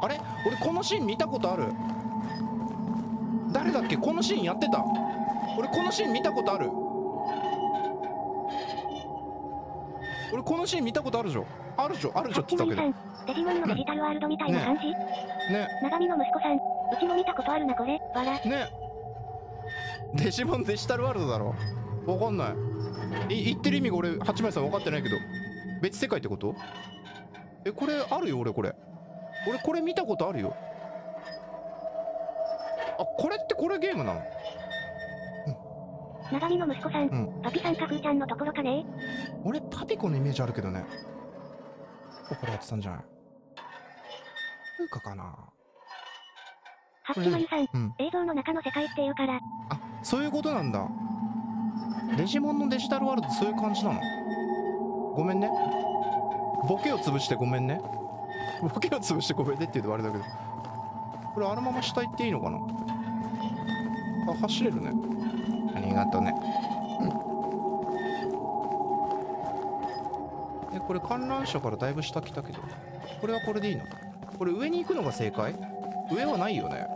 あれ？俺このシーン見たことある？誰だっけ？このシーンやってた？俺このシーン見たことある？俺このシーン見たことあるじゃんあるじゃんあるじゃんって言ったけど。デジモンのデジタルワールドみたいな感じ、ね。長見の息子さん。うちも見たことあるな、これ。わら。ね。デジモンデジタルワールドだろ？わかんない。い言ってる意味が俺八幡さん分かってないけど。別世界ってこと？えこれあるよ俺これ。俺これ見たことあるよ。あこれってこれゲームなの？長見の息子さん。うん。パピさんかふーちゃんのところかね。俺パピコのイメージあるけどね。ここれやってたんじゃない？フーカかな？ハッチマユさん。うん。映像の中の世界っていうから。あそういうことなんだ。デジモンのデジタルワールドそういう感じなの？ごめんねボケを潰してごめんね。ボケを潰してごめんねって言うとあれだけど。これあのまま下行っていいのかな？あ走れるね。ありがとうね。えこれ観覧車からだいぶ下来たけど。これはこれでいいの？これ上に行くのが正解？上はないよね。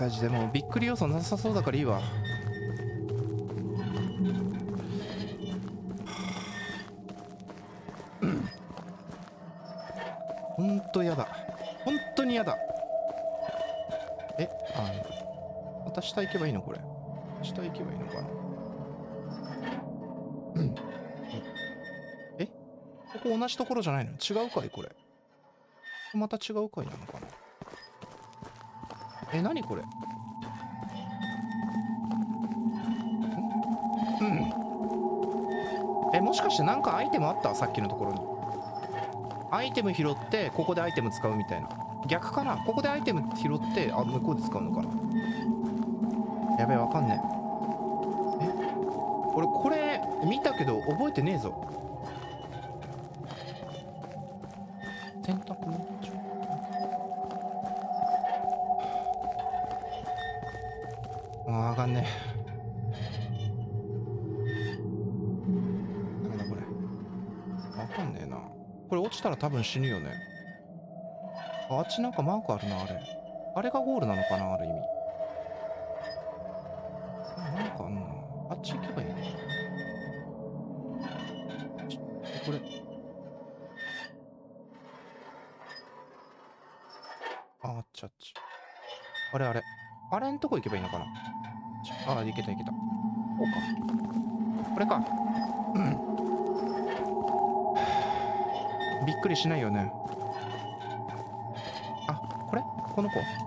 マジでもうびっくり要素なさそうだからいいわ下行けばいいのこれ。下行けばいいのかな。うん。え？ここ同じところじゃないの？違うかいこれ。また違う回なのかな。え、何これ？うん。え、もしかしてなんかアイテムあった？さっきのところに。アイテム拾って、ここでアイテム使うみたいな。逆かな？ここでアイテム拾って、あ、向こうで使うのかな。やべえ、わかんねえ。え？俺、これ、見たけど、覚えてねえぞ。洗濯物あーあかんねダメだこれ。わかんねえな。これ落ちたら多分死ぬよね。あっちなんかマークあるなあれ。あれがゴールなのかなある意味。とこ行けばいいのかなああ、いけたいけた。こうか。これか。うん。びっくりしないよね。あ、これ？この子？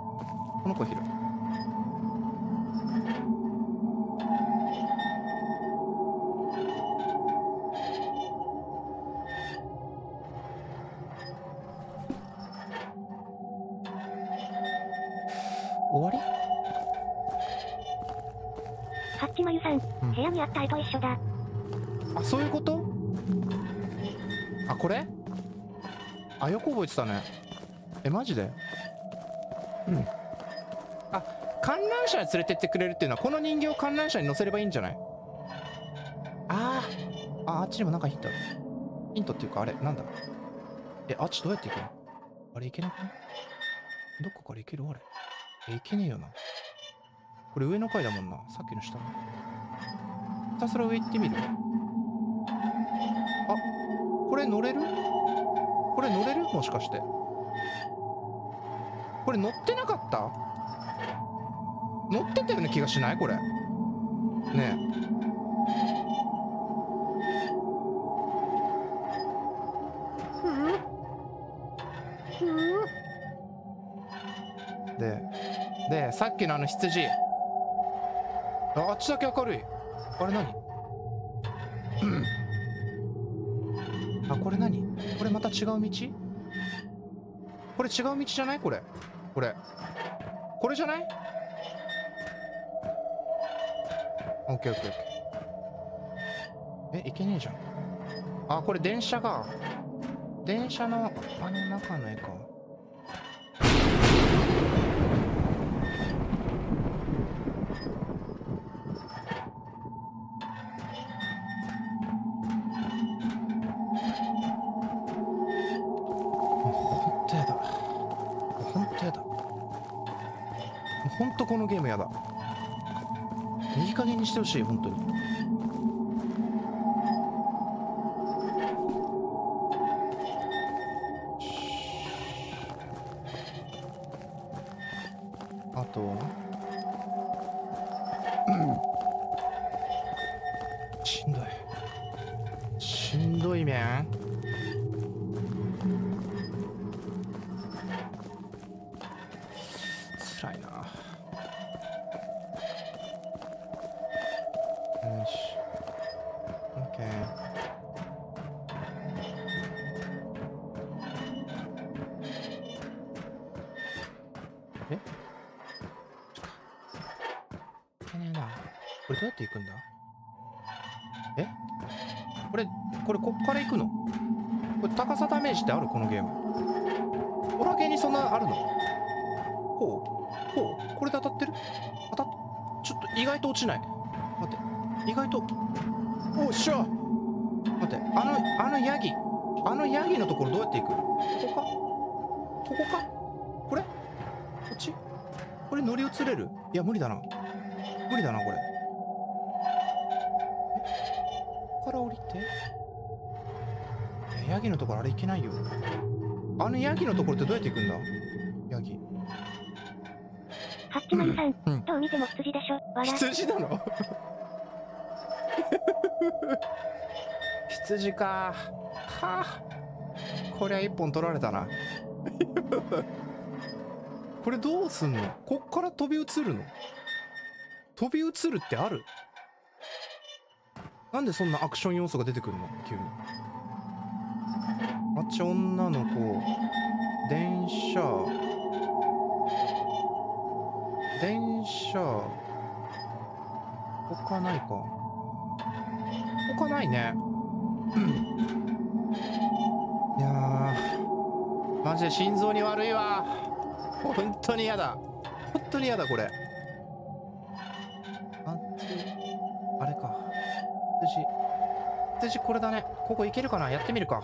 あ、これ？あ、よく覚えてたね。え、マジで？うん。あ、観覧車に連れてってくれるっていうのは、この人形を観覧車に乗せればいいんじゃない？あーあ、あっちにもなんかヒントある。ヒントっていうか、あれ、なんだ？え、あっちどうやって行くの？あれ行けなくない？どこから行ける？あれ。え、行けねえよな。これ上の階だもんな。さっきの下の。ひたすら上行ってみる？れ乗れる？これ乗れる？もしかして。これ乗ってなかった？乗ってたような気がしない？これ。ねえ。で、で、さっきのあの羊。ああっちだけ明るい。あれ何？あ、た違う道？これ違う道じゃない？これ。これ。これじゃない？オッケーオッケー。え、いけねえじゃん。あ、これ電車が。電車の、あの中の絵か。のゲームやだ。いい加減にしてほしい本当に。あとって行くんだ。え？これこれこっから行くの？これ高さダメージってある？このゲーム。ホラゲーにそんなあるの？ほうほう。これで当たってる？当たっちょっと意外と落ちない。待って。意外とおっしゃ。待って。あのあのヤギ。あのヤギのところどうやって行く？ここか？ここか？これ？こっち？これ乗り移れる？いや無理だな。無理だなこれ。ギのところあれ行けないよ。あのヤギのところってどうやって行くんだ？ヤギ。ハッチマユさん、うん。どう見ても羊でしょ？羊なの？羊か。はあ。こりゃ一本取られたな。これどうすんの？こっから飛び移るの？飛び移るってある？なんでそんなアクション要素が出てくるの？急に女の子電車。電車。他ないか。他ないね。いやマジで心臓に悪いわ。本当に嫌だ。本当に嫌だこれ。あっあれか。羊羊これだね。ここ行けるかな？やってみるか。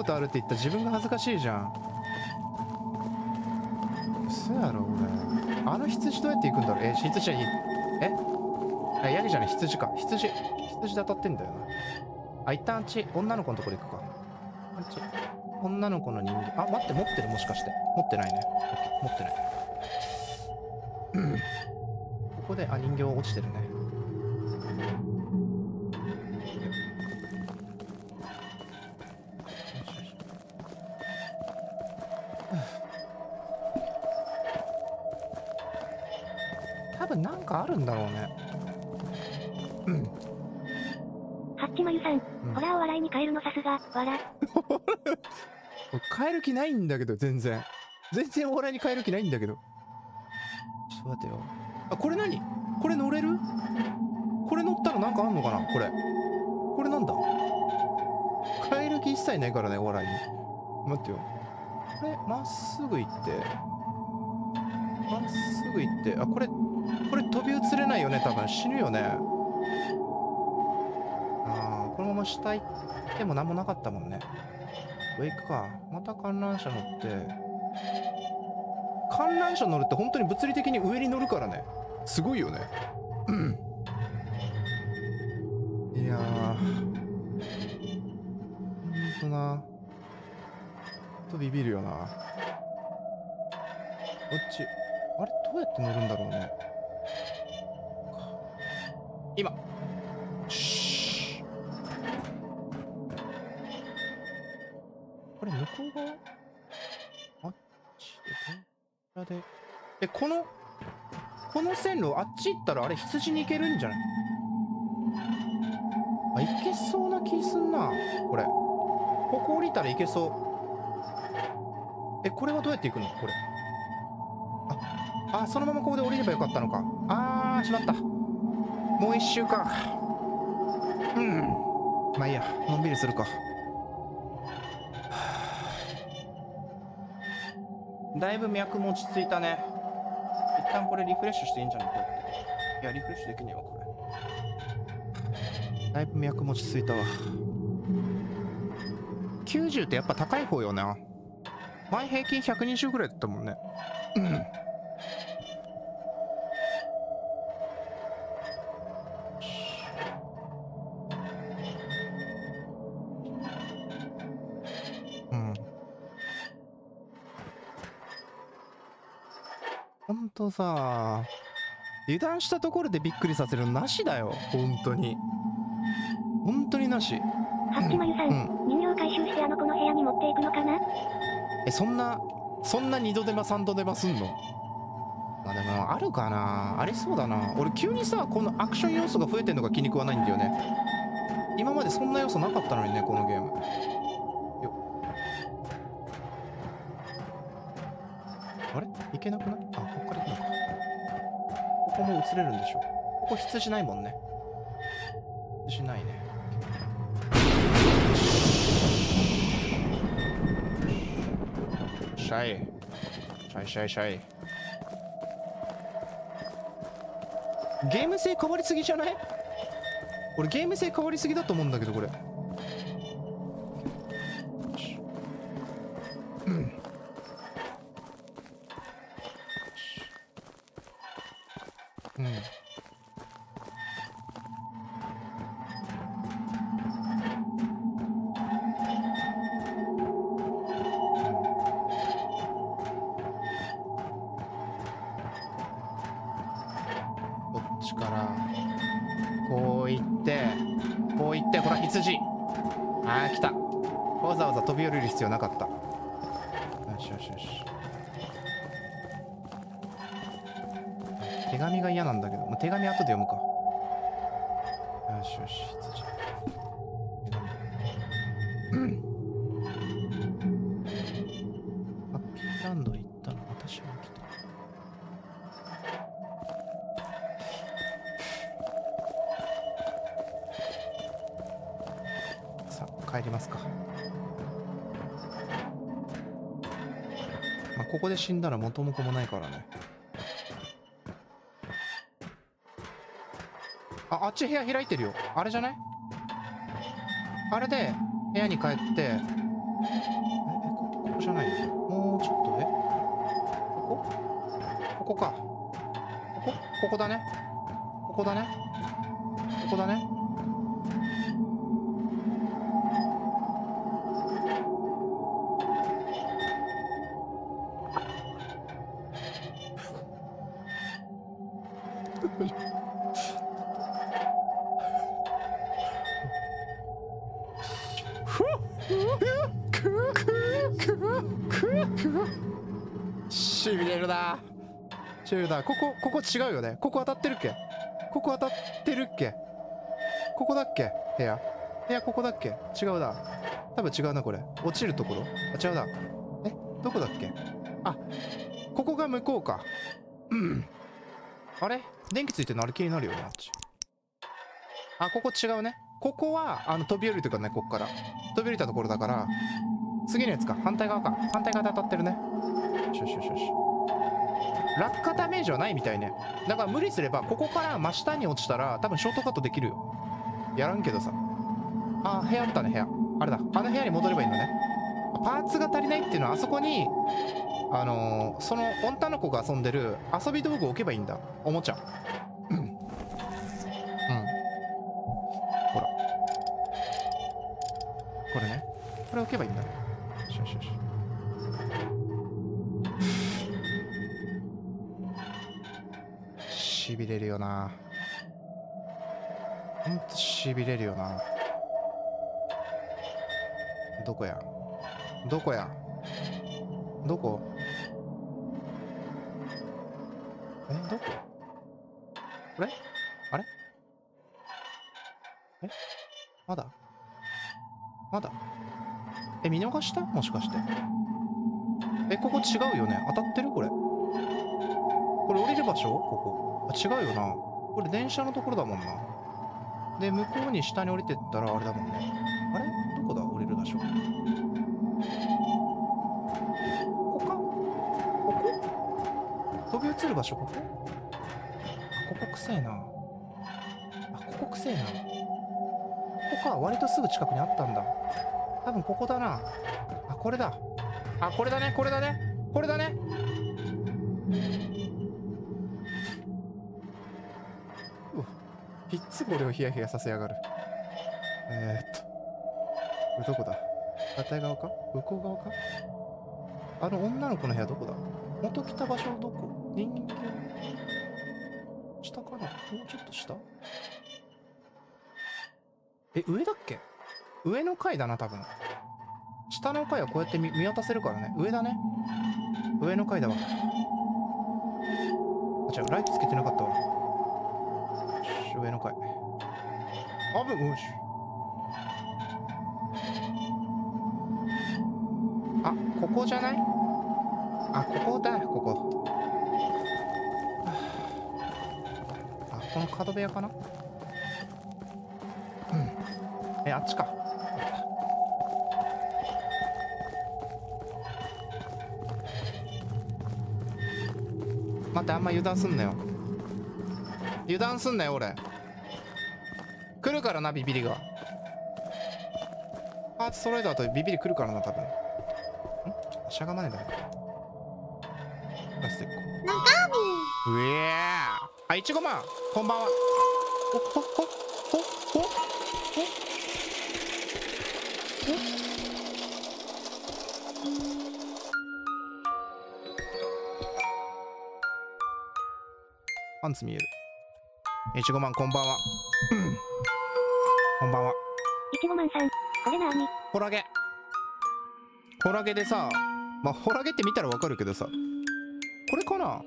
ことあるって言った自分が恥ずかしいじゃん。嘘やろ俺。あの羊どうやって行くんだろう？え羊じゃい。え？あヤギじゃない。羊か。羊羊で当たってんだよな。あ一旦あっち女の子のところ行くか。あっち女の子の人形。あ待って持ってる？もしかして。持ってないね。持ってない。ここであ人形落ちてるね。なんだろうね。うん。ハッチマユさん、うん。ホラーを笑いに変えるのさすが、わら。俺 変える気ないんだけど全然。全然お笑いに変える気ないんだけど。ちょっと待ってよ。あこれ何？これ乗れる？これ乗ったらなんかあんのかな？これ。これなんだ？変える気一切ないからねお笑いに。待ってよ。これまっすぐ行って。まっすぐ行って。あこれこれ飛び移れないよね多分。死ぬよね。ああこのまま下行っても何もなかったもんね。上行くか。また観覧車乗って。観覧車乗るって本当に物理的に上に乗るからね。すごいよね。うん。いやー。ほんとな。とビビるよな。こっち？あれどうやって乗るんだろうね。今。これ向こう側？あっちでこちらで。えこのこの線路あっち行ったらあれ羊に行けるんじゃない？あ行けそうな気すんなこれ。ここ降りたらいけそう。えこれはどうやって行くの？これ。ああそのままここで降りればよかったのか。あーしまった。もう一週間。うん。まあいいや。のんびりするか。だいぶ脈も落ち着いたね。一旦これリフレッシュしていいんじゃない？かいやリフレッシュできねえわこれ。だいぶ脈も落ち着いたわ。90ってやっぱ高い方よな。前平均120ぐらいだったもんね。うん。とさ油断したところでびっくりさせるのなしだよ本当に。本当になし。ハッチマユさん、うん。人形回収してあの子の部屋に持っていくのかな？えそんなそんな二度手間三度手間すんの？まあでもあるかな。ありそうだな。俺急にさこのアクション要素が増えてんのが気に食わないんだよね。今までそんな要素なかったのにねこのゲーム。よあれ？いけなくない？ここも映れるんでしょ？ここ羊ないもんね。羊ないね。シャイ。シャイシャイシャイ。ゲーム性変わりすぎじゃない？俺ゲーム性変わりすぎだと思うんだけどこれ。紙が嫌なんだけど、まあ、手紙後で読むか。よしよし羊うんハッピーランド行ったの。私も来た。さあ帰りますか。まあここで死んだら元も子もないからね。あっち部屋開いてるよ。あれじゃない？あれで部屋に帰ってえこここじゃないもうちょっと上ここ？ここか。ここ？ここだね。ここだね。しびれるなここここ違うよね。ここ当たってるっけ？ここ当たってるっけ？ここだっけ？部屋。部屋ここだっけ？違うな。多分違うなこれ。落ちるところ？あ違うな。え？どこだっけ？あここが向こうか。うん。あれ？電気ついてるのあれ気になるよねあっち。あここ違うね。ここはあの飛び降りるというかねここから。飛び降りたところだから。次のやつか。反対側か。反対側で当たってるね。よしよしよしよし。落下ダメージはないみたいね。だから無理すればここから真下に落ちたら多分ショートカットできるよ。やらんけどさ。あ部屋あったね部屋。あれだ。あの部屋に戻ればいいのね。パーツが足りないっていうのはあそこにあのーその女の子が遊んでる遊び道具を置けばいいんだ。おもちゃ。うん。うん。ほら。これね。これ置けばいいんだね。しびれるよな。どこや？どこや？どこ？えどこ？これ？あれ？え？まだ？まだ？え見逃した？もしかして。えここ違うよね？当たってる？これ？これ降りる場所？ここ？あ違うよな。これ電車のところだもんな。で向こうに下に降りてったらあれだもんね。あれ？どこだ？降りる場所。ここか？ここ？飛び移る場所ここ？ここくせえな。あここくせえな。ここか。割とすぐ近くにあったんだ。多分ここだな。あこれだ。あこれだね。これだね。これだね。俺をヒヤヒヤさせやがる。えー、っと。これどこだ？反対側か？向こう側か？あの女の子の部屋どこだ？元来た場所どこ？人形下かな？もうちょっと下？え上だっけ？上の階だな多分。下の階はこうやって見渡せるからね。上だね。上の階だわ。あ違う。ライトつけてなかったわ。上の階。あぶよしあここじゃないあここだここあこの角部屋かな?うんえあっちか。待ってあんま油断すんなよ。油断すんなよ俺。来るからなビビりが。パーツ揃えた後ビビり来るからな多分。ん？しゃがまねえだろ。ラスト1個。うえー。あいちごまん。こんばんは。ほほほほほパンツ見える。いちごまんこんばんは。うんこんばんは。いちごまんさん、これなーに。ホラゲ。ホラゲでさまあホラゲって見たらわかるけどさこれかな？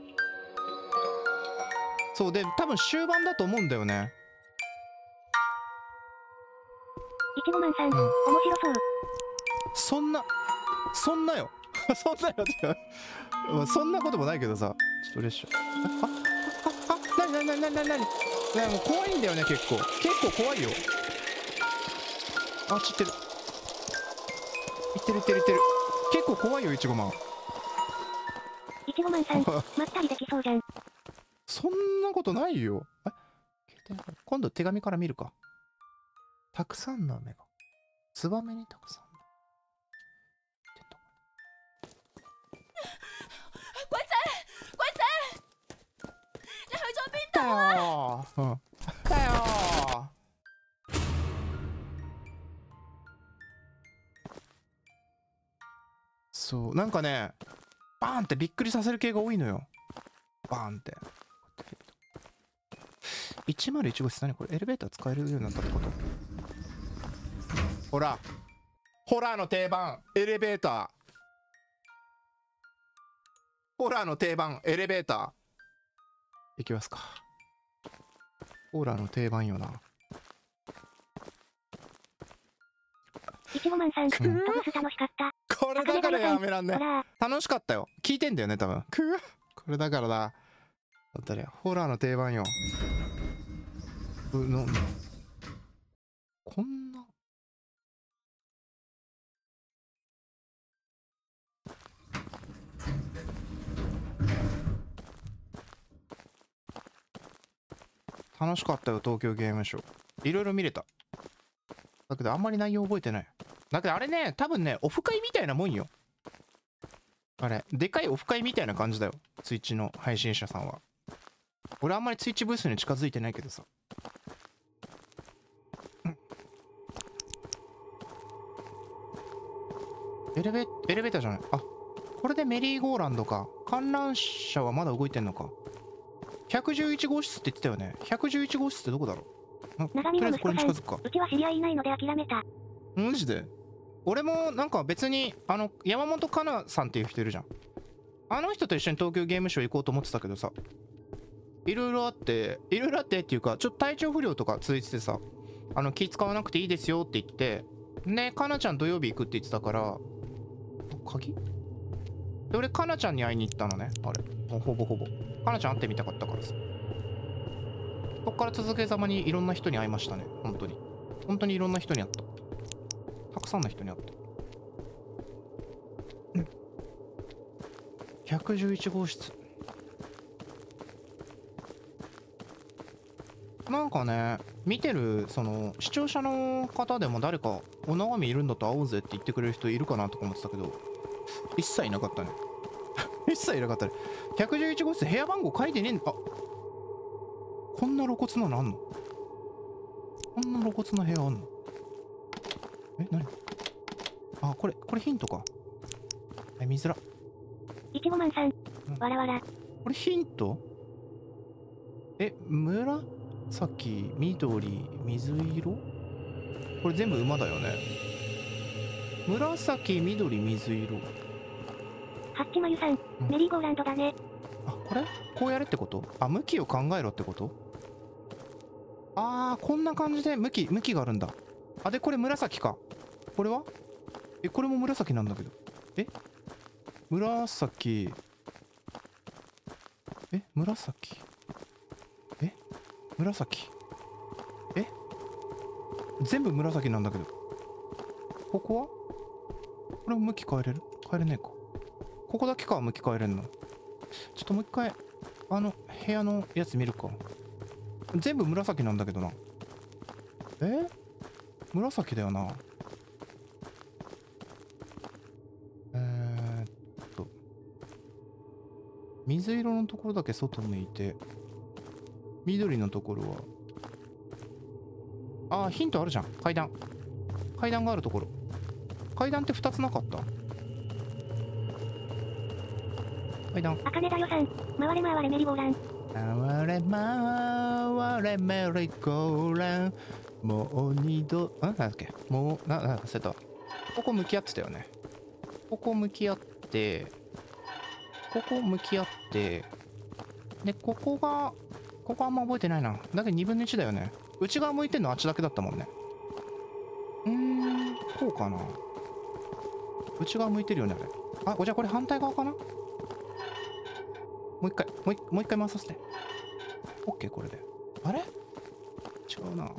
そうで多分終盤だと思うんだよね。いちごまんさん、ん面白そう。そんなそんなよ。そんなよそんなこともないけどさちょっと嬉しいああああなになになになになになに？もう怖いんだよね結構。結構怖いよあ散ってるいってるいってるいってる結構怖いよいちごまんいちごまんさん、まったりできそうじゃん。そんなことないよ。今度手紙から見るか。たくさんの雨が。ツバメにたくさんの。ってんだ鬼仔，鬼仔，你去そう、なんかね、バーンってびっくりさせる系が多いのよ。バーンって。101号室何これ？エレベーター使えるようになったってこと？ほら。ホラーの定番エレベーター。ホラーの定番エレベーター。いきますか。ホラーの定番よな。いちごまんさん、んトブス楽しかった。これだからやめらんね。楽しかったよ。聞いてんだよね多分。くぅこれだからだ。だったらホラーの定番よ。うなこんな。楽しかったよ東京ゲームショウいろいろ見れただけどあんまり内容覚えてない。だけどあれね多分ねオフ会みたいなもんよ。あれでかいオフ会みたいな感じだよ。ツイッチの配信者さんは。俺あんまりツイッチブースに近づいてないけどさ。エレベエレベーターじゃない。あこれでメリーゴーランドか。観覧車はまだ動いてんのか。111号室って言ってたよね。111号室ってどこだろう。長見の息子さんに近づくか。うちは知り合いいないので諦めた。マジで？俺もなんか別にあの山本かなさんっていう人いるじゃん。あの人と一緒に東京ゲームショウ行こうと思ってたけどさ。いろいろあっていろいろあってっていうかちょっと体調不良とか続いててさ。あの気使わなくていいですよって言って。ねかなちゃん土曜日行くって言ってたから。鍵？で俺かなちゃんに会いに行ったのねあれ。ほぼほぼ。かなちゃん会ってみたかったからさそっから続けざまにいろんな人に会いましたね。本当に。本当にいろんな人に会った。たくさんの人に会った。111号室。なんかね、見てる、その、視聴者の方でも誰か、お長見いるんだと会おうぜって言ってくれる人いるかなとか思ってたけど、一切いなかったね。一切いなかったね。111号室部屋番号書いてねえんだ。あ、んな露骨なの？あんのこんな露骨な部屋あんの？え何？あこれこれヒントか？はい見づら。いちごマンさんうん。わらわら。これヒント？え紫緑水色？これ全部馬だよね。紫緑水色。ハッチマユさん。メリーゴーランドだね。あこれ？こうやれってこと？あ向きを考えろってこと？あーこんな感じで向き向きがあるんだ。あでこれ紫か。これは？えこれも紫なんだけど。え？紫。え紫？え？紫？え？全部紫なんだけど。ここは？これも向き変えれる？変えれねえか。ここだけか向き変えれんの。ちょっともう一回あの部屋のやつ見るか。全部紫なんだけどな。え？紫だよな。えー、っと。水色のところだけ外向いて。緑のところは。あーヒントあるじゃん。階段。階段があるところ。階段って2つなかった？階段。あかねだよさん。回れ回れメリーゴーラン。回れ回れメリーゴーランもう二度あなんだっけ？もうななんか忘れたここ向き合ってたよね。ここ向き合ってここ向き合ってでここがここあんま覚えてないな。だけど2分の1だよね。内側向いてんのあっちだけだったもんね。うーんこうかな。内側向いてるよねあれ。あじゃあこれ反対側かな？もう一回もう一回回させて。OK これで。あれ？違うな。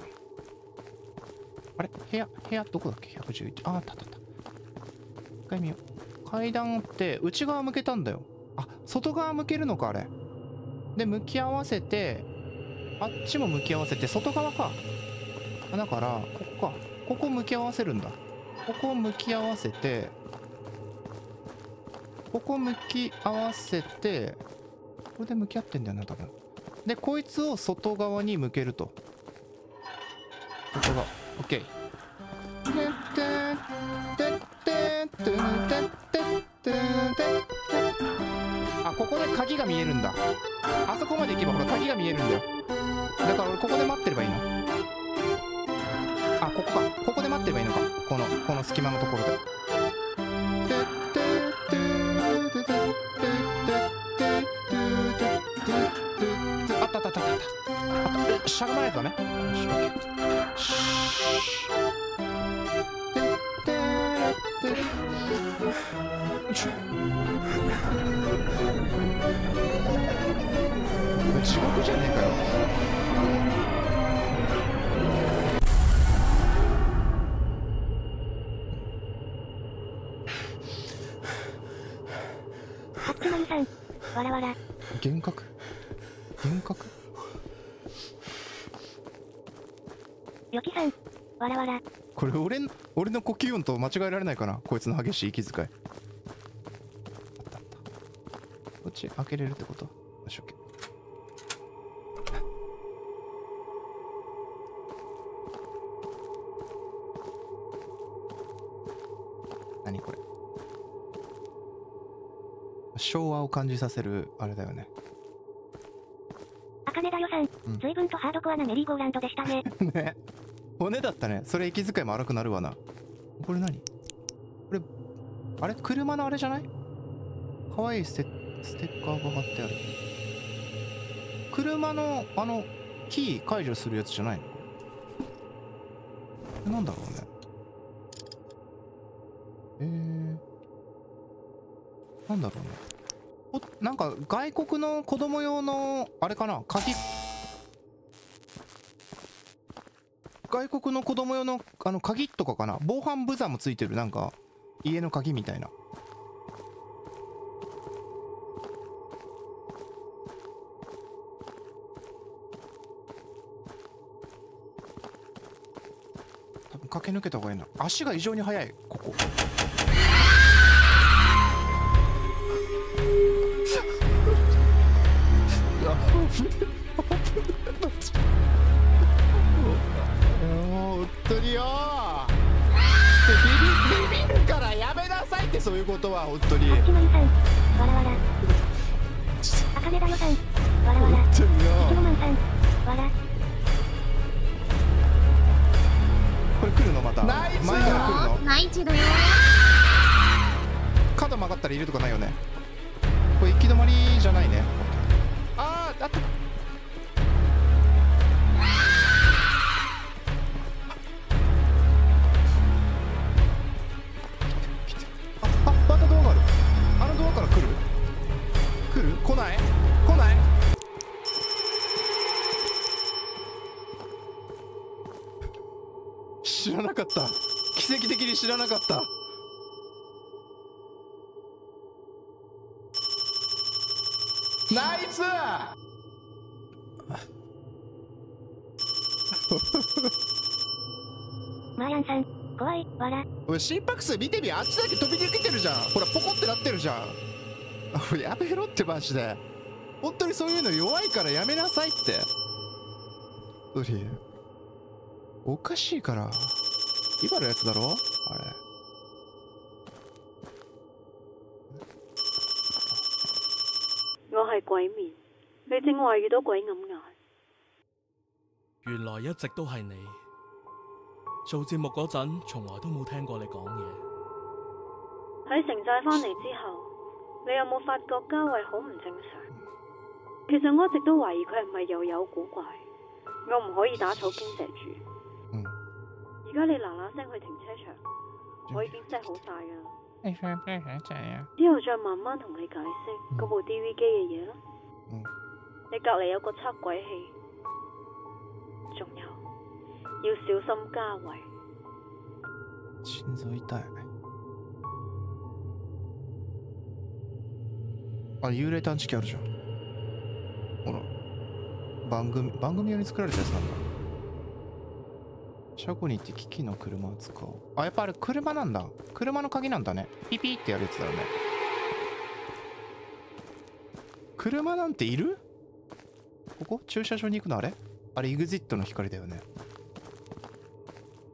あれ？部屋部屋どこだっけ？111ああったあったあった。一回見よう。階段って内側向けたんだよ。あ外側向けるのかあれ。で向き合わせてあっちも向き合わせて外側か。だからここか。ここ向き合わせるんだ。ここ向き合わせてここ向き合わせてこれで向き合ってんだよな多分。でこいつを外側に向けると。外側 OK あここで鍵が見えるんだ。あそこまで行けばほら鍵が見えるんだよ。だから俺ここで待ってればいいの。あここか。ここで待ってればいいのか。このこの隙間のところで。しゃがまないとダメよしオッケーしよいしょこれ地獄じゃねえかよハッチマユさん。わらわら。幻覚幻覚よきさん。わらわら。これ俺の俺の呼吸音と間違えられないかな？こいつの激しい息遣いあったあったこっち開けれるってこと？よし OK 何これ？昭和を感じさせるあれだよねあかねだよさんうん。随分とハードコアなメリーゴーランドでしたね。ね骨だったね。それ息遣いも荒くなるわな。これ何？これあれ？車のあれじゃない？かわいいステステッカーが貼ってある。車のあのキー解除するやつじゃないの？これ。なんだろうね。えー、なんだろうね。おなんか外国の子供用のあれかな？鍵外国の子供用のあの鍵とかかな？防犯ブザーもついてる？なんか家の鍵みたいな。多分駆け抜けた方がいいな。足が異常に速いここ。そういうことは本当にさん。わらわら。あかねだよさん。わらわら。さん。わら。これ来るのまた？ナイス前から来るの？ナイチだよ角曲がったらいるとかないよねこれ行き止まりじゃないね知らなかった奇跡的に知らなかったナイス マーヤンさん。怖い。わら。おい心拍数見てみあっちだけ飛び抜けてるじゃんほらポコってなってるじゃんあやめろってマジで本当にそういうの弱いからやめなさいってうりおかしいから今のやつだろあれ我係鬼面，你正話遇到鬼揞眼，原來一直都係你。做節目嗰陣，從來都冇聽過你講嘢。喺城寨返嚟之後，你有冇發覺嘉慧好唔正常？其實我一直都懷疑佢係咪又有古怪，我唔可以打草驚蛇住。 嗯而家你嗱嗱聲去停車場，我已經 set 好晒㗎啦。你想咩想仔啊之後再慢慢同你解釋嗰部 DV 機嘅嘢啦。嗯你隔離有個測鬼器，仲有要小心嘉慧。心臓痛いあ幽霊探知機あるじゃんほら番組番組用に作られたやつなんだ 車庫に行って機器の車を使おう？あやっぱあれ車なんだ。車の鍵なんだね。ピピってやるやつだよね。車なんている？ここ？駐車場に行くのあれ？あれ EXIT の光だよね。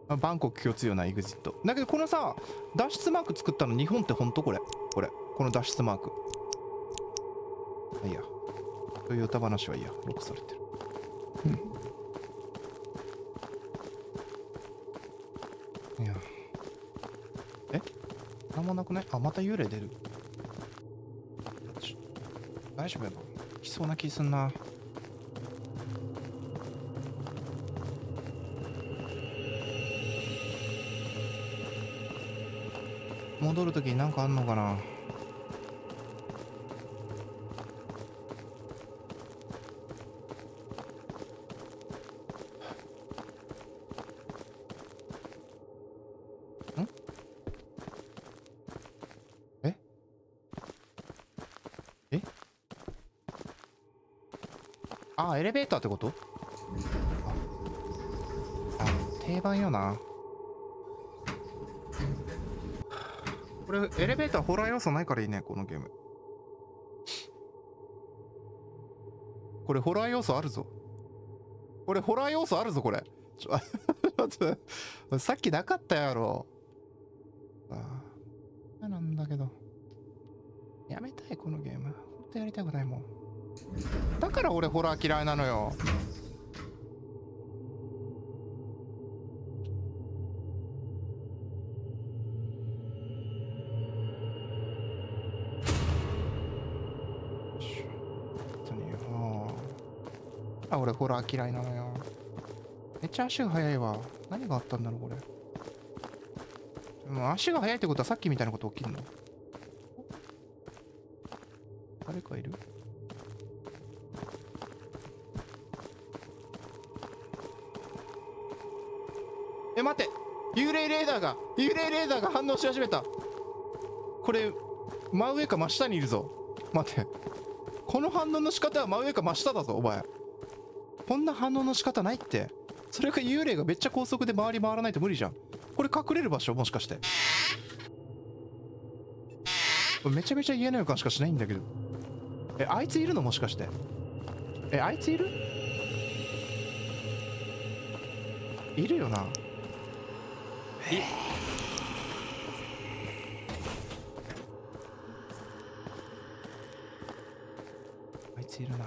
バンコク共通ような EXIT だけどこのさ脱出マーク作ったの日本ってほんとこれ？これ。この脱出マーク。あいいや。そういう歌話はいいや。ロックされてる。うんいやえなんもなくない？あまた幽霊出る。大丈夫やな。来そうな気すんな。戻るときになんかあんのかな？レベーターってこと？あ定番よな。これエレベーターホラー要素ないからいいねこのゲーム。これホラー要素あるぞ。これホラー要素あるぞこれ。ちょ ちょっと さっきなかったやろ。俺ホラー嫌いなのよ。あ俺ホラー嫌いなのよ。めっちゃ足が速いわ。何があったんだろうこれ。もう足が速いってことはさっきみたいなこと起きるの？誰かいる？え待って。幽霊レーダーが幽霊レーダーが反応し始めた。これ真上か真下にいるぞ。待って。この反応の仕方は真上か真下だぞお前。こんな反応の仕方ないって。それか幽霊がめっちゃ高速で回り回らないと無理じゃん。これ隠れる場所もしかして。めちゃめちゃ嫌ない予感しかしないんだけど。えあいついるの？もしかして。えあいついる？いるよな。あいついるな。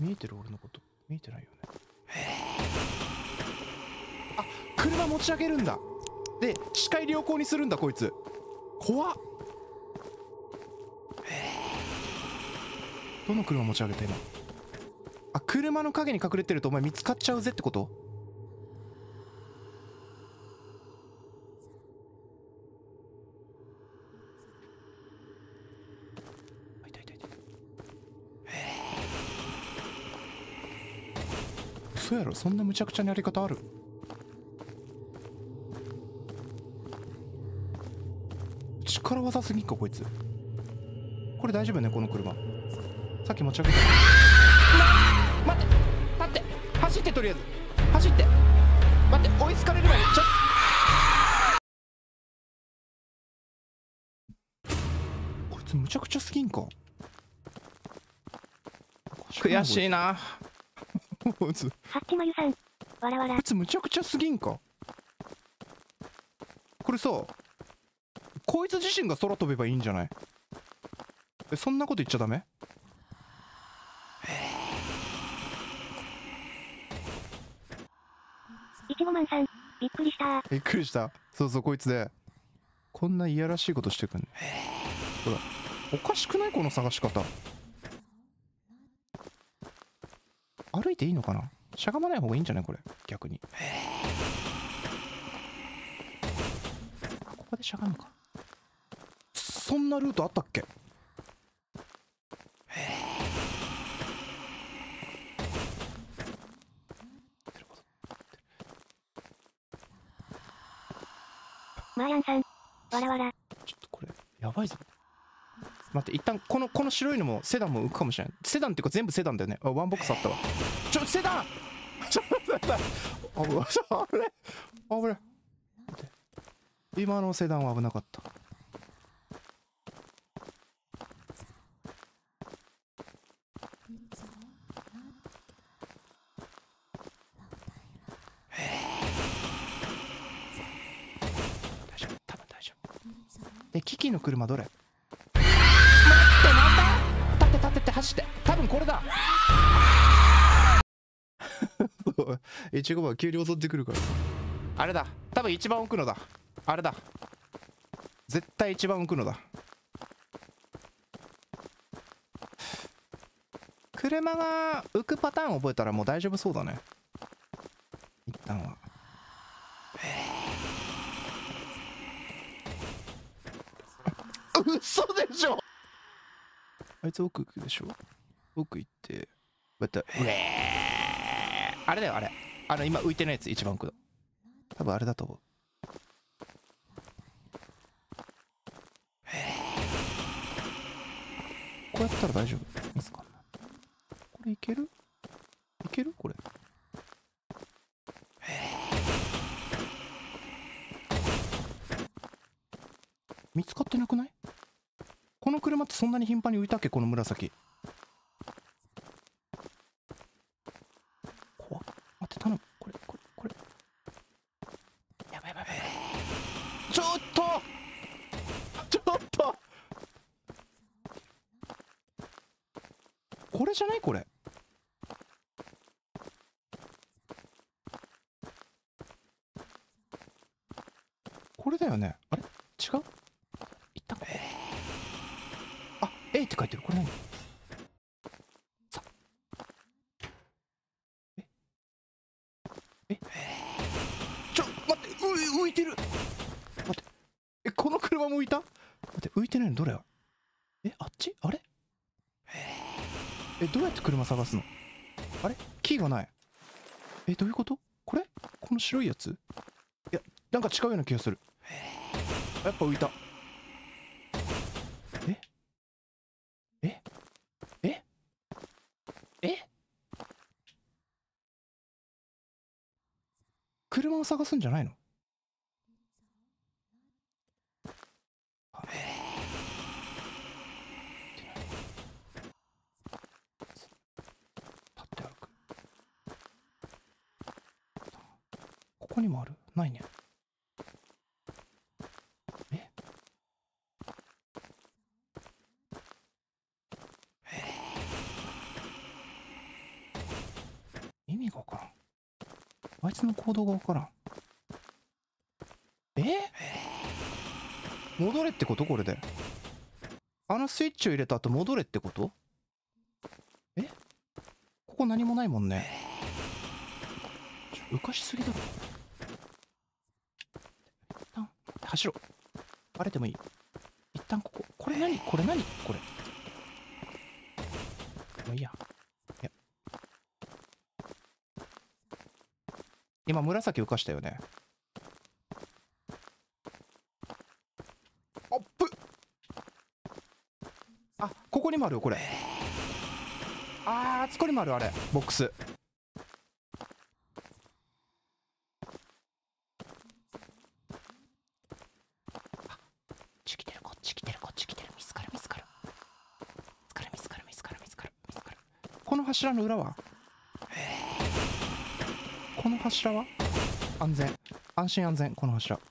見えてる俺のこと見えてないよね。あ車持ち上げるんだ。で視界良好にするんだこいつ。怖っ。どの車持ち上げた今あ車の陰に隠れてるとお前見つかっちゃうぜってこと？あいたいたい。た嘘やろ？そんな無茶苦茶なやり方ある？力技すぎんかこいつ。これ大丈夫ねこの車さっき持ち上げた。な待って待って走ってとりあえず。走って。待って追いつかれる前にちょこいつむちゃくちゃすぎんか。悔しいな。こいつハッチマユさん。わらわら。こい。つむちゃくちゃすぎんか。これさこいつ自身が空飛べばいいんじゃない？えそんなこと言っちゃダメいちごマンさん。びっくりした。びっくりした。そうそうこいつで。こんないやらしいことしてくんねほらおかしくない？この探し方。歩いていいのかな？しゃがまない方がいいんじゃない？これ。逆に。ここでしゃがむか。そんなルートあったっけ？ヤンさん。わらわら。ちょっとこれやばいぞ。待って一旦このこの白いのもセダンも浮くかもしれない。セダンっていうか全部セダンだよね。あワンボックスあったわ。ちょセダン！ちょっと待って。あぶあぶねあぶね待って。今のセダンは危なかった大丈夫多分大丈夫でキキの車どれ？待ってまた立って立ってって走って。多分これだ。そう。いちごば急に襲ってくるから。あれだ。多分一番奥のだ。あれだ。絶対一番奥のだ。車が浮くパターン覚えたらもう大丈夫そうだね。一旦は嘘でしょ。あいつ奥行くでしょ？奥行ってまたうえー。あれだよあれ。あの今浮いてないやつ一番奥の。多分あれだと思う。こうやったら大丈夫ミスかなこれいける？いける？これ。見つかってなくない？こ車ってそんなに頻繁に浮いたっけ？この紫。浮いてないの？どれ？え、あっち？あれ？え、どうやって車探すの？あれ？キーがない。え、どういうこと？これ？この白いやつ？いや、なんか違うような気がする。やっぱ浮いた。え？え？え？え？車を探すんじゃないの？こにもある？ないね。え？意味がわからん。あいつの行動がわからん。え？戻れってこと？これで。あのスイッチを入れた後戻れってこと？え？ここ何もないもんね。浮かしすぎだろ一旦走ろう。バレてもいい。一旦ここ。これ何？これ何？これ。もういいや。いや。今紫浮かしたよね。あっぶあここにもあるよこれ。あーあそこにもあるあれ。ボックスあこっち来てるこっち来てるこっち来てる見つかる見つかる見つかる見つかる見つかる見つかる見つかるこの柱の裏は？この柱は？安全。安心安全。この柱。こ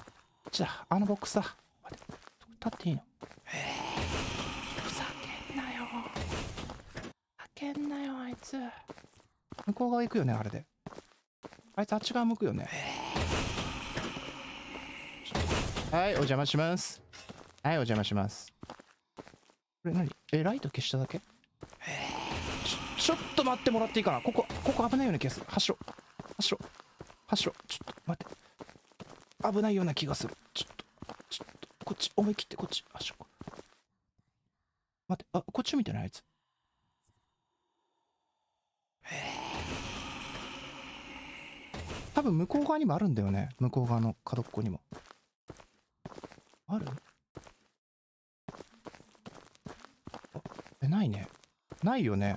っちだあのボックスだ。待って。立っていいの？ふざけんなよ。ふざけんなよあいつ。向こう側行くよねあれで。あいつあっち側向くよね。はいお邪魔します。はいお邪魔します。これ何？えライト消しただけ？待ってもらっていいかな？ここここ危ないような気がする。走ろう走ろう走ろちょっと待って。危ないような気がする。ちょっとちょっと。こっち思い切ってこっち。走ろう待って。あこっち見てないあいつ。多分向こう側にもあるんだよね。向こう側の角っこにも。ある？あえないね。ないよね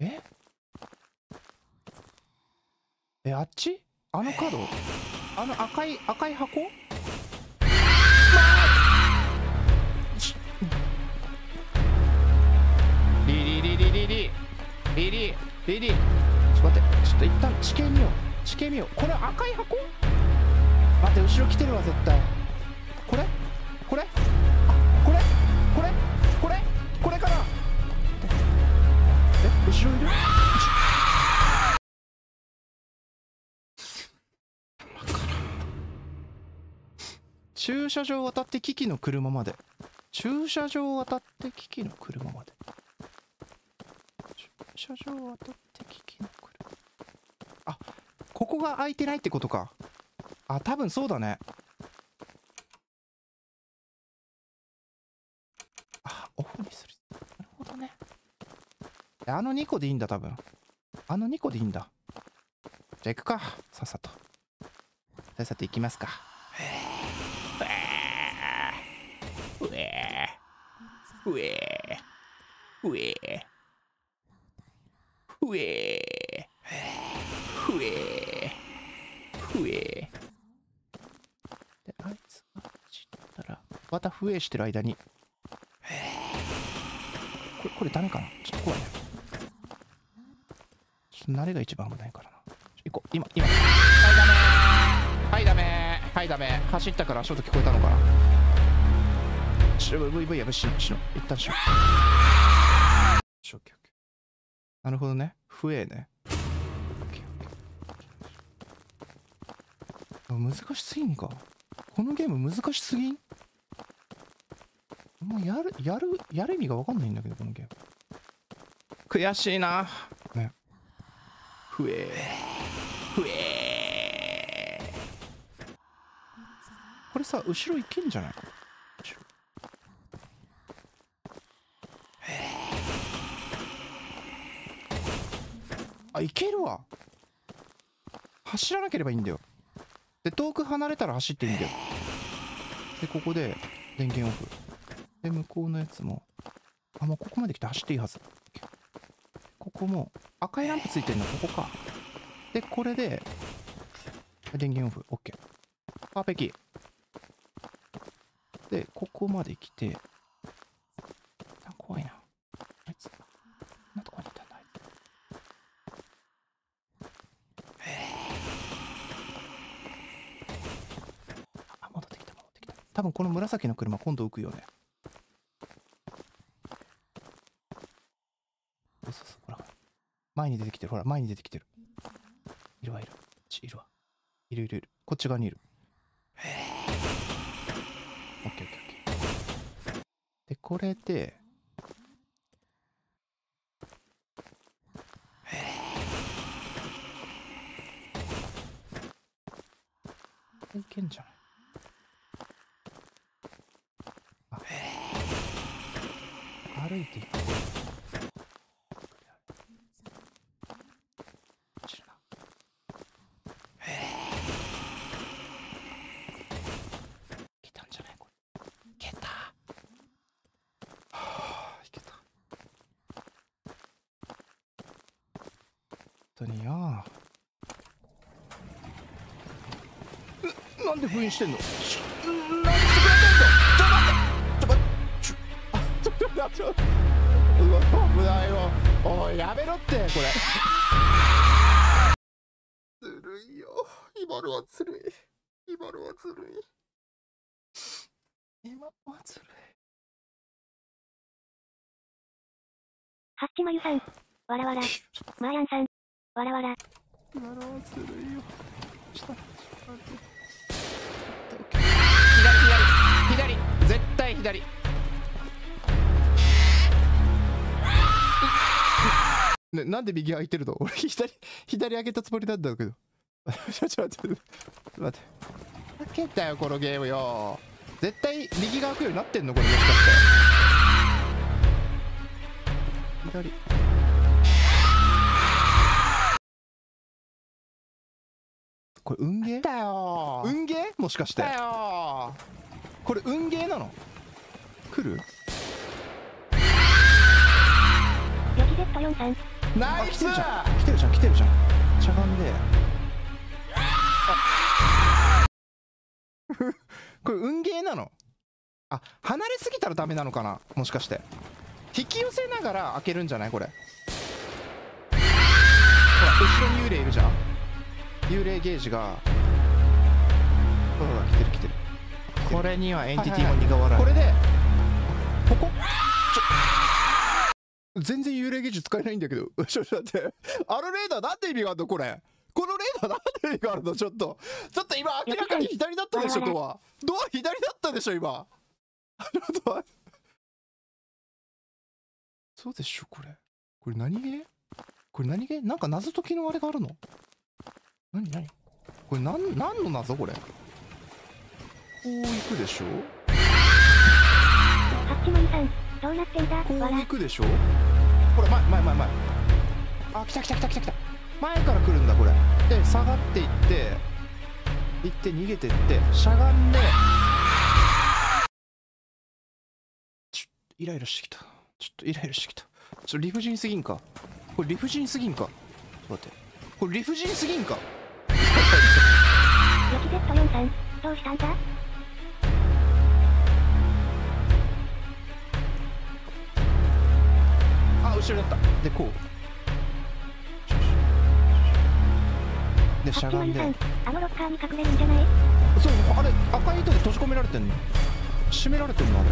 ええあっち？あの角？あの赤い赤い箱？リリリリリリリリリリちょっと待ってちょっと一旦地形見よう地形見ようこれ赤い箱待って後ろ来てるわ絶対駐車場を渡ってキキの車まで。駐車場を渡ってキキの車まで。駐車場渡ってキキの車。あここが空いてないってことか。あ多分そうだね。あオフにする。なるほどね。あの2個でいいんだ多分。あの2個でいいんだ。じゃあ行くか。さっさと。さっさと行きますか。うえうえふえふえふえであいつが散ったらまたふえしてる間に。これこれダメかな？ちょっと怖いねちょっと慣れが一番危ないからな。行こう。今今。はいダメはいダメはいダメ走ったからショート聞こえたのかな？ちょ VV やぶしのしの一旦しろしょオッケーオッケーなるほどね不えね難しすぎんかこのゲーム難しすぎんもう。やるやるやる意味が分かんないんだけどこのゲーム悔しいなねふえふえこれさ後ろ行けんじゃない後ろあいけるわ。走らなければいいんだよ。で遠く離れたら走っていいんだよ。でここで電源オフ。で向こうのやつもあもうここまで来て走っていいはず。ここも赤いランプついてるのここか。でこれで電源オフ。OK パーペキでここまで来て怖いなあいつこんなとこにいたんだあいつあ戻ってきた戻ってきた多分この紫の車今度浮くよね。そうそうそうほら。前に出てきてる。ほら前に出てきてる。いるわいる。ちいるわ。いるいるいる。こっち側にいる。オッケーオッケーオッケー。でこれでいけんじゃないあ歩いていく落ちるないけたんじゃないこれいけたはあいけた本当にようなんで封印してんの？しなんでしてくれてんのちょってちょ待ってちょっと危ないよおいやめろってこれずるいよ今のはずるい今のはずるい今のはずるいハッチマユさん。わらわら。マーヤンさん。わらわら。今のはずるいよちょっと待って対左。ね、なんで右空いてるの？俺左左開けたつもりなんだけど。ちょちょ待って。待って。開けたよこのゲームよ。絶対右が開くようになってんの？これもしかして。左。これ運ゲー？だよ運ゲー？もしかして。だよこれ運ゲーなの？来る？ヨキ Z4 さん。ナイス来てるじゃん。来てるじゃん来てるじゃん。しゃがんで。あ これ運ゲーなの？あ離れすぎたらダメなのかな？もしかして。引き寄せながら開けるんじゃない？これ。ほら後ろに幽霊いるじゃん。幽霊ゲージが。ほらほら来てる来てる。これにはエンティティも苦笑い。これでここ？全然幽霊ゲージ使えないんだけど。ちょっと待って。あのレーダーなんて意味があるの？これ。このレーダーなんて意味があるの？ちょっと。ちょっと今明らかに左だったでしょドア。ドア左だったでしょ今。ちょっと待って。そうでしょこれ。これ何ゲー？これ何ゲー？なんか謎解きのあれがあるの？何何？これなん何の謎これ？こう行くでしょ？ハッチマユさん。どうなってんだ？こう行。くでしょ？ほら前前前前。あ来た来た来た来た来た。前から来るんだこれ。で下がっていって行って逃げてってしゃがんでちょイライラしてきた。ちょっとイライラしてきた。ちょっと理不尽すぎんか？これ理不尽すぎんか？ちょっと待って。これ理不尽すぎんか？ヨキ Z4 さん。どうしたんだ？後ろだった。でこう。でしゃがんで。あのロッカーに隠れるんじゃない？そうあれ赤い糸で閉じ込められてんの。閉められてんのあれ。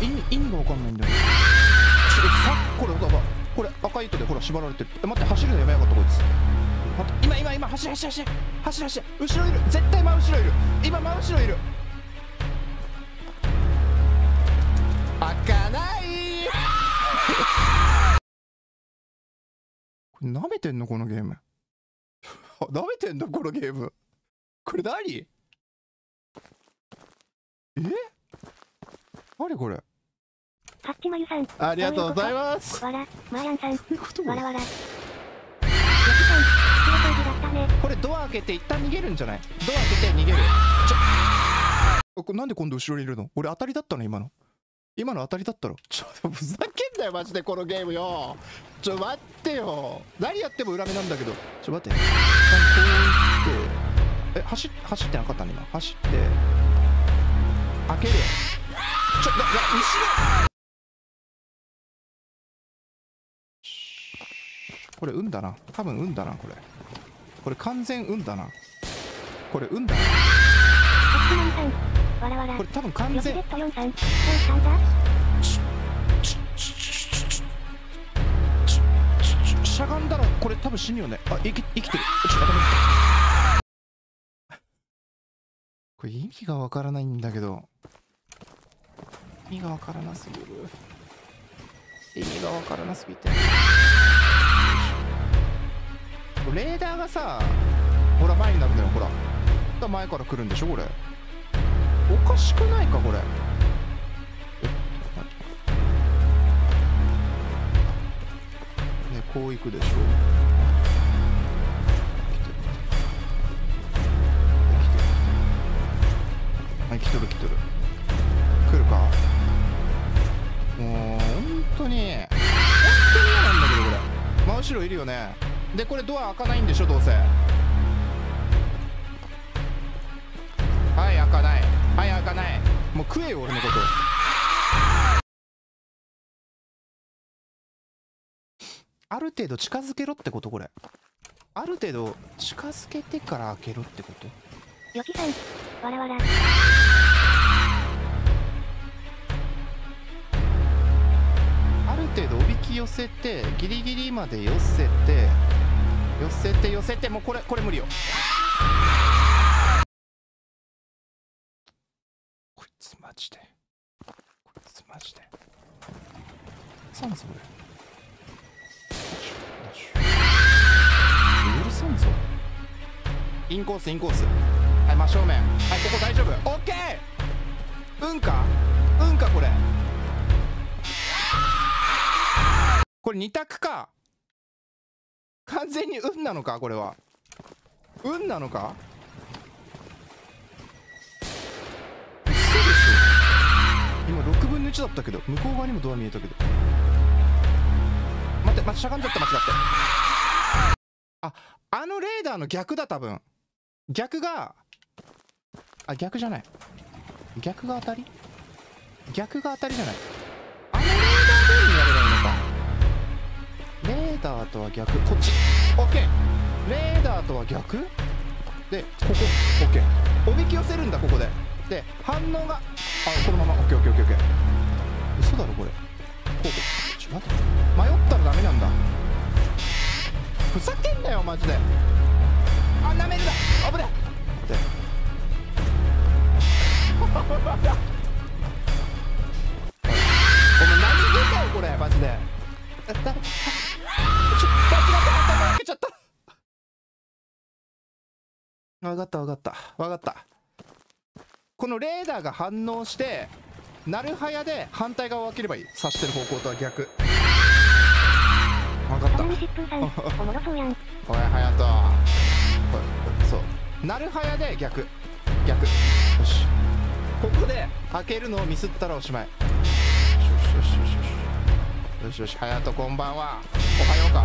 意味意味が分かんないんだよ。ちょさこれこれ赤い糸でほら縛られてる。え待って走るのやめやがったこいつ。待って今今今走れ走れ走れ。走れ走れ。後ろいる。絶対真後ろいる。今真後ろいる舐めてんのこのゲーム。舐めてんのこのゲーム。これ何？え？何これ？ハッチマユさん。ありがとうございます。わら、まやんさん。わらわら。これドア開けて一旦逃げるんじゃない？ドア開けて逃げる。ちょなんで今度後ろにいるの？俺当たりだったの今の。今の当たりだったろ。ちょっと、ふざけんなよマジでこのゲームよ。ちょ待ってよ。何やっても裏目なんだけど。ちょ待って一こう行って。え走走ってなかったね今？走って。開けるちょだ後ろ。これ運だな。多分運だなこれ。これ完全運だな。これ運だな。これ多分完全。しゃがんだらこれ多分死ぬよね。あ生き生きてる。これ意味がわからないんだけど。意味がわからなすぎる。意味がわからなすぎて。レーダーがさほら前になるのよほら前から来るんでしょこれ。おかしくないかこれ。こう行くでしょう。来て。る。来てる来てる。来るか。もう本当に。本当に嫌なんだけどこれ。真後ろいるよね。でこれドア開かないんでしょどうせ。はい開かない。はい開かない。もう食えよ俺のこと。ある程度近づけろってことこれ。ある程度近づけてから開けろってこと？よきさん、わらわら。ある程度おびき寄せて、ギリギリまで寄せて、寄せて寄せて、もうこれ、これ無理よ。こいつマジで。こいつマジで。そもそも。そうそうインコースインコース。はい真正面。はいここ大丈夫。オッケー運か運かこれ。これ2択か。完全に運なのか？これは。運なのか？嘘でしょ。今6分の1だったけど向こう側にもドア見えたけど。待って待ってしゃがんじゃった間違って。あ、あのレーダーの逆だ、多分。逆が、あ、逆じゃない。逆が当たり？逆が当たりじゃない。あのレーダー通りにやればいいのか。レーダーとは逆。こっち。オッケーレーダーとは逆？で、ここ。オッケーおびき寄せるんだ、ここで。で、反応が、あ、このまま。オッケーオッケーオッケーオッケー。嘘だろ、これ。こう。ちょ、待って。迷ったらダメなんだ。ふざけんなよマジで。あなめるな。危ねえ。お前何出たよこれマジで。ちょっと間違ったちった分かった分かった。分かった。このレーダーが反応してなるはやで反対側を開ければいい。刺してる方向とは逆。った。おもろそうやんおい隼そう。なるはやで逆。逆。よし。ここで。開けるのをミスったらおしまい。よしよしよしよし。よしよし。隼人こんばんは。おはようか。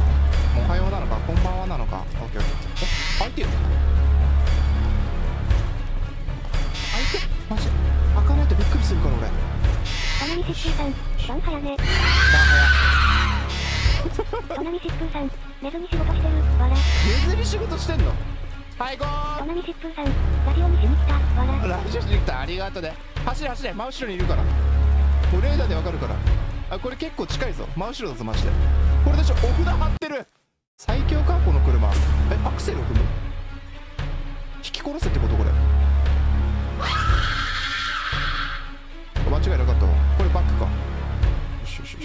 おはようなのか。こんばんはなのか。オッケーオッケー。え開いてる開いてマジ？開かないとびっくりするから俺。たまよ設バンハヤねバンハヤおなみ疾風さん、ネズミ仕事してる、わら。寝ずに仕事してんの？はい、ゴーおなみ疾風さん、ラジオにしに来た、わら。ラジオしに来た、ありがとうね。走れ走れ、真後ろにいるから。トレーダーでわかるから。あ、これ結構近いぞ。真後ろだぞ、マジで。これでしょ、お札貼ってる最強か、この車。え、アクセル踏む？引き殺せってことこれ。間違いなかったわ。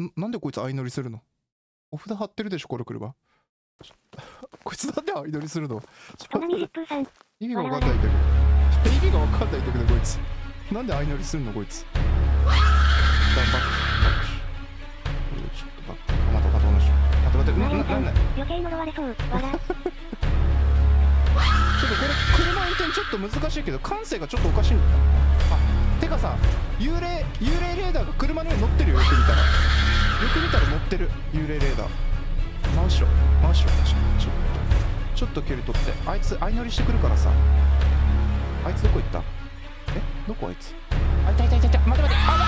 んなんでこいつ相乗りするの？お札貼ってるでしょこの車。こいつなんで相乗りするの？意味がわかんないんだけど。意味がわかんないんだけどこいつ。なんで相乗りするのこいつ。バックバックちょっと。ちょっとこれ車運転ちょっと難しいけど感性がちょっとおかしいんだかさ幽霊幽霊レーダーが車の上に乗ってるよよく見たら。よく見たら乗ってる幽霊レーダー。真後ろ真後ろちょちょっとちょっと距離取ってあいつ相乗りしてくるからさ。あいつどこ行った？え？どこあいつ？あいたいたいたいた。待って待って。あば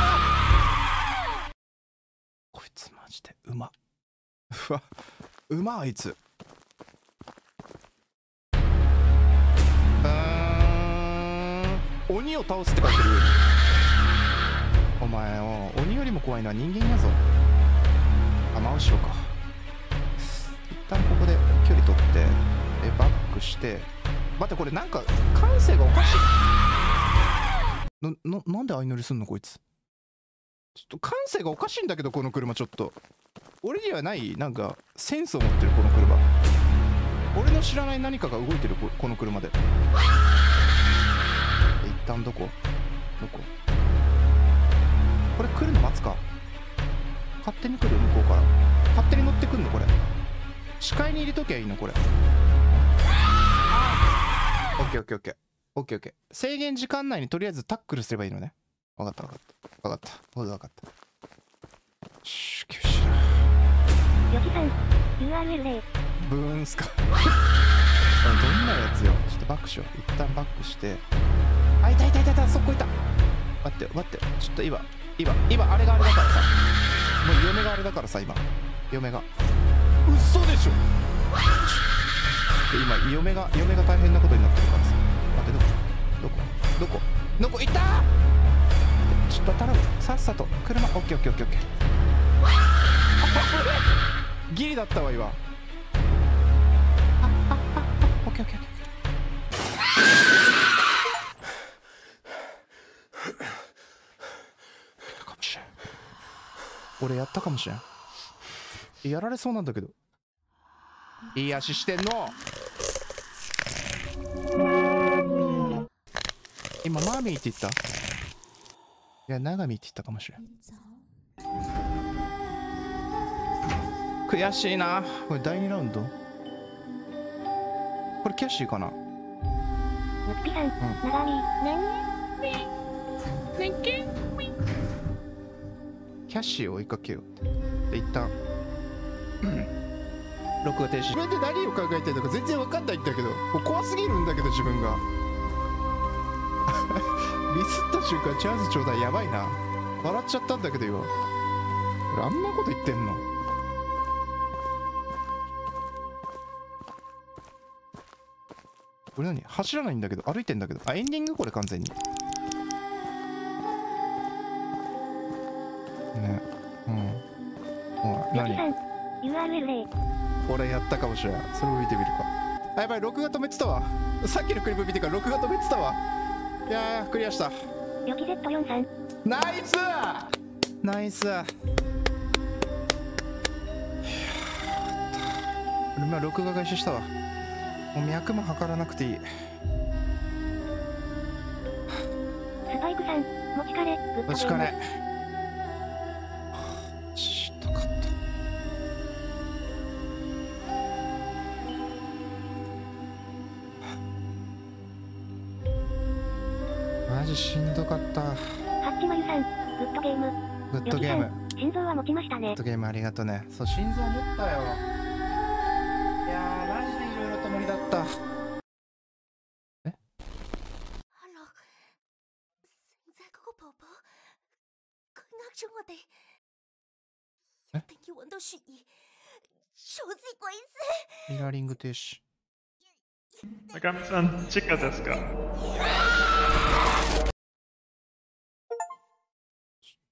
こいつマジでうまうわ。うまあいつ。うーん。鬼を倒すって書いてるお前お鬼よりも怖いのは人間やぞ。あ真後ろか。一旦ここで距離取ってえバックして。待ってこれなんか感性がおかしい。ななんで相乗りすんのこいつ。ちょっと感性がおかしいんだけどこの車ちょっと。俺にはないなんかセンスを持ってるこの車。俺の知らない何かが動いてるこの車で。一旦どこ？どこ？これ来るの待つか。勝手に来る向こうから。勝手に乗ってくんのこれ。視界に入れときゃいいのこれ。オッケーオッケーオッケー。オッケーオッケー。制限時間内にとりあえずタックルすればいいのね。分かった分かった。分かった。ほど分かった。しゅ厳しさん、URL で、ブーンスかどんなやつよ。ちょっとバックしよう。一旦バックして。あいたいたいたいた。そこいた。待って待ってちょっと今今今あれがあれだからさ。もう嫁があれだからさ今。嫁が。嘘でしょ。今嫁が嫁が大変なことになってるからさ。待ってどこ？どこ？どこ？どこ？いった？ちょっと頼む。さっさと。車。オッケーオッケーオッケーオッケー。ギリだったわ今。オッケーオッケー俺やったかもしれん。やられそうなんだけど。いい足してんの。今マーミーって言った？いや長見って言ったかもしれん。悔しいな。これ第2ラウンド？これキャッシーかな？ムッピさん、長見、キャッシーを追いかけよう。ってで一旦。録画停止。自分で何を考えてるのか全然わかんないんだけどもう怖すぎるんだけど自分が。ミスった瞬間チャンスちょうだいやばいな。笑っちゃったんだけど今。俺あんなこと言ってんの？これ何？走らないんだけど歩いてんだけど。あエンディングこれ完全に何？URL で、これやったかもしれん。それを見てみるか。あやばい録画止めてたわさっきのクリップ見てから録画止めてたわいやークリアした。よき Z4 さん、ナイス！ナイス！今録画開始したわ。もう脈も測らなくていい。スパイクさん、持ちかれ、グッドお疲れしんどかった。ハッチマユさん、グッドゲーム、グッドゲーム。心臓は持ちましたね。グッ。ドゲームありがとね。そう心臓持ったよ。いやーマジでいろいろと無理だった。鬼死。ミラーリング停止中見さん、チカですか？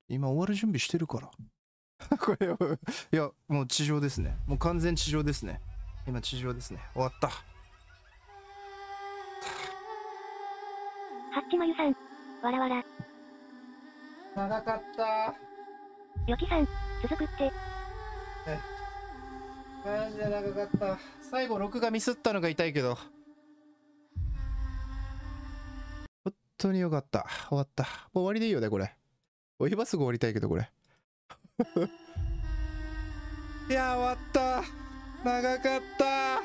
今終わる準備してるから。これいやもう地上ですね。もう完全地上ですね。今地上ですね。終わった。ハッチマユさん、わらわら、長かった。よきさん、続くって。マジで長かった。最後録画ミスったのが痛いけど当によかった。終わった。もう終わりでいいよねこれ。もう今すぐ終わりたいけどこれ。いや終わった。長かった。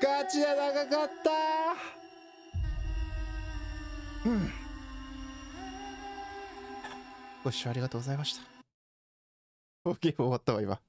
ガチで長かった。うん。ご視聴ありがとうございました。もうゲーム終わったわ今